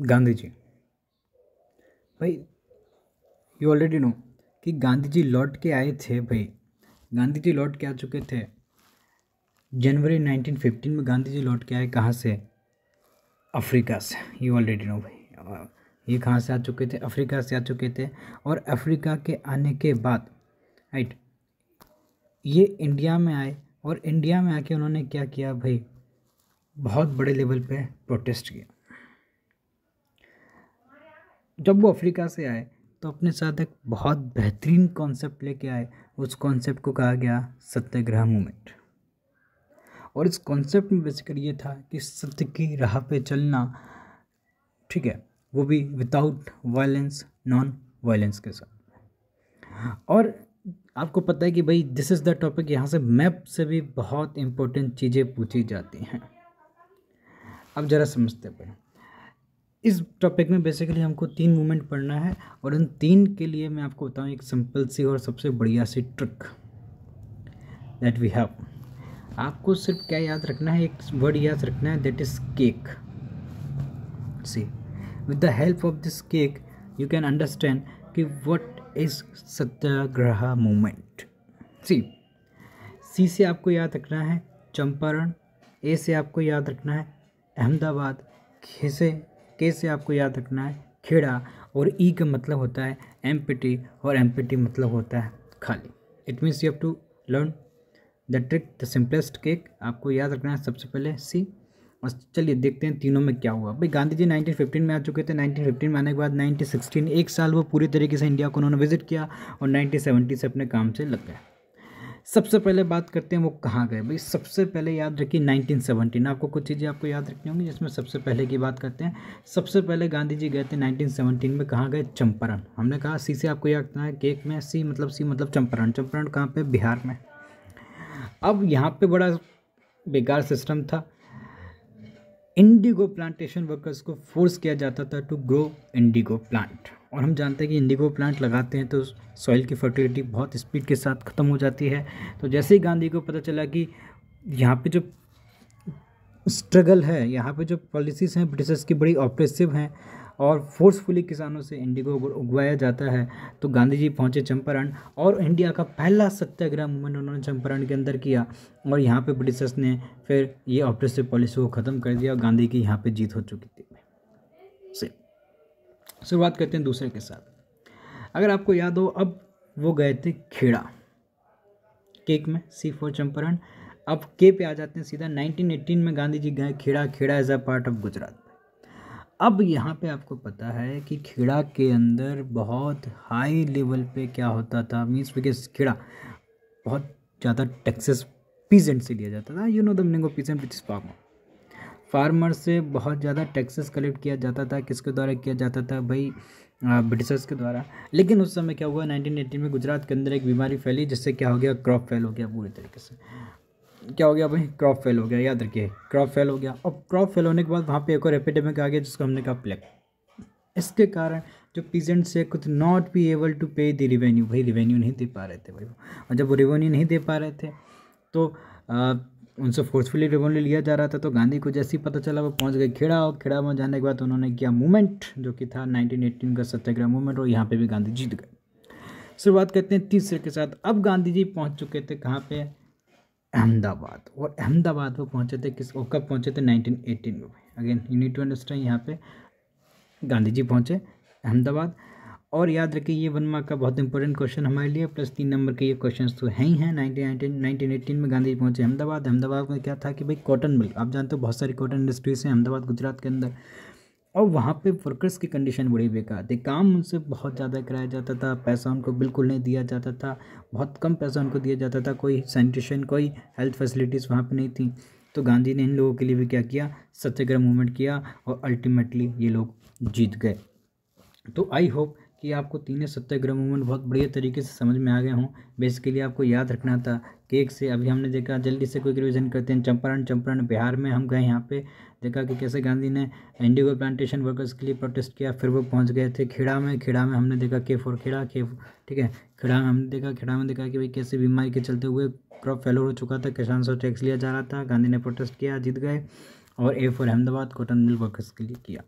गांधी जी भाई you already know कि गांधी जी लौट के आए थे भाई। गांधी जी लौट के आ चुके थे। जनवरी 1915 में गांधी जी लौट के आए कहाँ से? अफ्रीका से। यू ऑलरेडी नो भाई। ये कहाँ से आ चुके थे? अफ्रीका से आ चुके थे। और अफ्रीका के आने के बाद राइट ये इंडिया में आए। और इंडिया में आके उन्होंने क्या किया भाई? बहुत बड़े लेवल पे प्रोटेस्ट किया। जब वो अफ्रीका से आए तो अपने साथ एक बहुत बेहतरीन कॉन्सेप्ट लेके आए। उस कॉन्सेप्ट को कहा गया सत्याग्रह मूवमेंट और इस कॉन्सेप्ट में बेसिकली ये था कि सत्य की राह पे चलना, ठीक है, वो भी विदाउट वायलेंस नॉन वायलेंस के साथ। और आपको पता है कि भाई दिस इज़ द टॉपिक यहाँ से मैप से भी बहुत इंपॉर्टेंट चीज़ें पूछी जाती हैं। अब ज़रा समझते पड़े इस टॉपिक में बेसिकली हमको तीन मूवमेंट पढ़ना है और इन तीन के लिए मैं आपको बताऊँ एक सिंपल सी और सबसे बढ़िया सी ट्रिक दैट वी हैव आपको सिर्फ़ क्या याद रखना है? एक वर्ड याद रखना है that is cake see with the help of this cake you can understand कि वट इज़ सत्याग्रह मूवमेंट सी सी से आपको याद रखना है, चंपारण. ए से आपको याद रखना है, अहमदाबाद. खे से के से आपको याद रखना है? खेड़ा और ई का मतलब होता है एमपीटी और एमपीटी मतलब होता है खाली। It means you have to learn the trick the simplest cake आपको याद रखना है सबसे पहले सी और चलिए देखते हैं तीनों में क्या हुआ। भाई गांधी जी 1915 में आ चुके थे। 1915 में आने के बाद 1916 एक साल वो पूरी तरीके से इंडिया को उन्होंने विज़िट किया और 1970 से अपने काम से लग गए। सबसे पहले बात करते हैं वो कहाँ गए। भाई, सबसे पहले याद रखिए 1917 आपको कुछ चीज़ें आपको याद रखनी होंगी, जिसमें सबसे पहले की बात करते हैं। सबसे पहले गांधी जी गए थे 1917 में, कहाँ गए? चंपारण। हमने कहा सी से आपको याद रखना है केक में सी मतलब सी मतलब चंपारण। चंपारण कहाँ पर बिहार में। अब यहाँ पर बड़ा बेकार सिस्टम था। इंडिगो प्लांटेशन वर्कर्स को फोर्स किया जाता था टू ग्रो इंडिगो प्लांट और हम जानते हैं कि इंडिगो प्लांट लगाते हैं तो सॉइल की फर्टिलिटी बहुत स्पीड के साथ ख़त्म हो जाती है। तो जैसे ही गांधी को पता चला कि यहाँ पे जो स्ट्रगल है, यहाँ पे जो पॉलिसीज़ हैं ब्रिटिशर्स की बड़ी ऑपरेसिव हैं और फोर्सफुली किसानों से इंडिगो उगवाया जाता है। तो गांधी जी पहुँचे चंपारण और इंडिया का पहला सत्याग्रह मूवमेंट उन्होंने चंपारण के अंदर किया और यहाँ पे ब्रिटिशर्स ने फिर ये ऑपरेसिव पॉलिसी को ख़त्म कर दिया और गांधी की यहाँ पर जीत हो चुकी थी। से शुरुआत करते हैं दूसरे के साथ। अगर आपको याद हो, अब वो गए थे खेड़ा। केक में सी फोर चंपारण। अब के पे आ जाते हैं सीधा। 1918 में गांधी जी गए Kheda. Kheda as a part of Gujarat अब यहाँ पे आपको पता है कि खेड़ा के अंदर बहुत हाई लेवल पे क्या होता था? मीन्स बिकॉज़ खेड़ा बहुत ज़्यादा टैक्सेस पीजेंट से लिया जाता था। You know the meaning of peasant which is farmer farmer से बहुत ज़्यादा टैक्सेस कलेक्ट किया जाता था। किसके द्वारा किया जाता था? भाई ब्रिटिशर्स के द्वारा। लेकिन उस समय क्या हुआ? 1918 में गुजरात के अंदर एक बीमारी फैली, जिससे क्या हो गया? क्रॉप फेल हो गया पूरी तरीके से। क्या हो गया भाई? क्रॉप फेल हो गया याद रखिए। क्रॉप फेल हो गया। और क्रॉप फेल होने के बाद वहाँ पे एक और एपिडेमिक आ गया जिसको हमने कहा प्लेग इसके कारण जो पीजेंट से कुछ not be able to pay the revenue भाई रिवेन्यू नहीं दे पा रहे थे भाई और जब वो रिवेन्यू नहीं दे पा रहे थे तो आ, उनसे फोर्सफुली रिवोल्यू लिया जा रहा था तो गांधी को जैसे ही पता चला वो पहुँच गए खेड़ा और खेड़ा में जाने के बाद उन्होंने किया मूवमेंट जो कि था 1918 का सत्याग्रह मूवमेंट और यहाँ पे भी गांधी जीत गए। शुरुआत करते हैं तीसरे के साथ। अब गांधी जी पहुँच चुके थे कहाँ पे? अहमदाबाद। और अहमदाबाद वो पहुँचे थे किस वो कब पहुँचे थे? नाइनटीन एटीन में। Again you need to understand यहाँ पे गांधी जी पहुँचे अहमदाबाद। और याद रखिए, ये वन मार्क का बहुत इंपॉर्टेंट क्वेश्चन हमारे लिए प्लस तीन नंबर के ये क्वेश्चन तो हैं ही हैं। नाइनटीन नाइनटीन एटीन में गांधी पहुँचे अहमदाबाद। अहमदाबाद में क्या था कि भाई कॉटन मिल आप जानते हो बहुत सारी कॉटन इंडस्ट्रीज़ हैं अहमदाबाद, गुजरात के अंदर। और वहाँ पे वर्कर्स की कंडीशन बड़ी बेकार थी। काम उनसे बहुत ज़्यादा कराया जाता था, पैसा उनको बिल्कुल नहीं दिया जाता था, बहुत कम पैसा उनको दिया जाता था, कोई सैनिटेशन कोई हेल्थ फैसिलिटीज़ वहाँ पर नहीं थी। तो गांधी ने इन लोगों के लिए भी क्या किया? सत्याग्रह मूवमेंट किया और अल्टीमेटली ये लोग जीत गए। तो आई होप कि आपको तीनों सत्याग्रह मूवमेंट बहुत बढ़िया तरीके से समझ में आ गए हों। बेसिकली आपको याद रखना था, केक से अभी हमने देखा जल्दी से कोई रिविजन करते हैं। चंपारण चंपारण बिहार में हम गए यहाँ पे, देखा कि कैसे गांधी ने इंडिगो प्लांटेशन वर्कर्स के लिए प्रोटेस्ट किया, फिर वो पहुँच गए थे खेड़ा में। खेड़ा में हमने देखा के फोर, खेड़ा, के ठीक है? खेड़ा में हमने देखा, खेड़ा में देखा कि भाई कैसे बीमारी के चलते हुए क्रॉप फेलो हो चुका था, किसान से टैक्स लिया जा रहा था, गांधी ने प्रोटेस्ट किया, जीत गए और A for Ahmedabad, cotton mill workers के लिए किया।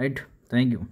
राइट? Thank you.